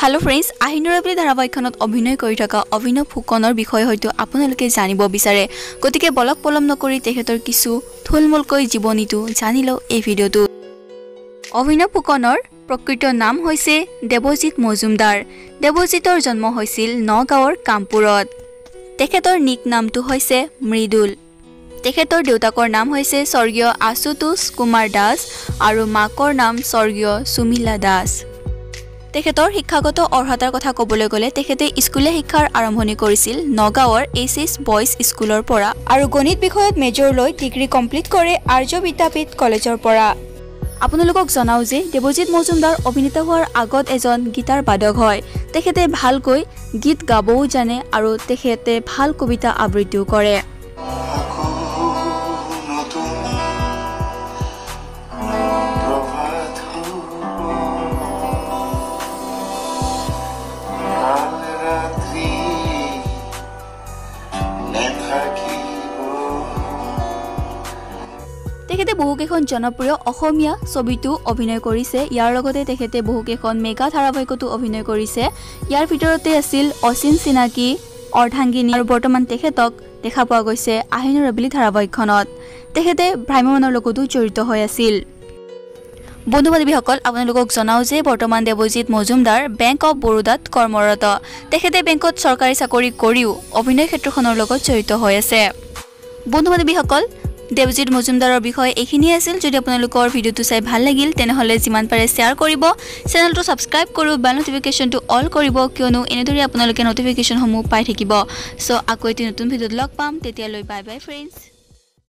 Hello friends আহিনুৰা বুলি ধাৰাবাহিকখনত অভিনয় কৰি থকা অভিনৱ ফুকনৰ বিষয়ে হয়তো আপোনালোকে জানিব বিচাৰে। গতিকে বলক পলম নকৰি তেখেতৰ কিছু থুলমূলকৈ জীৱনীটো জানি লওঁ এই ভিডিঅ'টো। অভিনৱ ফুকনৰ প্ৰকৃত নাম হৈছে দেৱজিৎ মজুমদাৰ। দেৱজিতৰ জন্ম হৈছিল নগাঁৱৰ কামপুৰত। তেখেতৰ নিক নামটো হৈছে মৃদুল। তেখেতৰ দেউতাকৰ নাম হৈছে স্বৰ্গীয় আশুতোষ কুমাৰ দাস আৰু মাকৰ নাম স্বৰ্গীয় সুমিলা দাস। তেখেতৰ শিক্ষাগত অৰ্হতাৰ কথা ক'বলৈ গ'লে তেখেতে স্কুলীয়া শিক্ষাৰ আৰম্ভণি কৰিছিল নগাঁৱৰ এইচ এছ বইজ স্কুলৰ পৰা আৰু গণিত বিষয়ত মেজৰ লৈ ডিগ্ৰী কমপ্লিট কৰে আৰ্য বিদ্যাপীঠ কলেজৰ পৰা। আপোনালোকক জনাওঁ যে দেৱজিৎ মজুমদাৰ অভিনেতা হোৱাৰ আগত এজন গীটাৰ বাদক হয়। তেখেতে ভালকৈ গীত গাবও জানে আৰু তেখেতে ভাল কবিতা আবৃত্তিও কৰে। তেখেতে বহুকেইখন জনপ্ৰিয় অসমীয়া ছবিতো অভিনয় কৰিছে। ইয়াৰ লগতে তেখেতে বহুকেইখন মেগা ধাৰাবাহিকতো অভিনয় কৰিছে। ইয়াৰ ভিতৰতে আছিল অচিন চিনাকি অৰ্ধাংগিনী আৰু বৰ্তমান তেখেতক দেখা পোৱা গৈছে আহিনুৰ ৰবলি ধাৰাবাহিকখনত। তেখেতে ভ্ৰাম্যমানৰ লগতো জড়িত হৈ আছিল। বন্ধু বান্ধৱীসকল আপোনালোকক জনাওঁ যে বৰ্তমান দেৱজিৎ মজুমদাৰ বেংক অৱ বৰোদাত কৰ্মৰত। তেখেতে বেংকত চৰকাৰী চাকৰি কৰিও অভিনয় ক্ষেত্ৰখনৰ লগত জড়িত হৈ আছে। বন্ধু বান্ধৱীসকল দেৱজিৎ মজুমদাৰৰ বিষয়ে এইখিনিয়ে আছিল। যদি আপোনালোকৰ ভিডিঅ'টো চাই ভাল লাগিল তেনেহ'লে যিমান পাৰে শ্বেয়াৰ কৰিব। চেনেলটো ছাবস্ক্ৰাইব কৰোঁ বেল নটিফিকেশ্যনটো অল কৰিব কিয়নো এনেদৰে আপোনালোকে নটিফিকেশ্যনসমূহ পাই থাকিব। চ' আকৌ এটি নতুন ভিডিঅ'ত লগ পাম। তেতিয়ালৈ বাই বাই ফ্ৰেণ্ডছ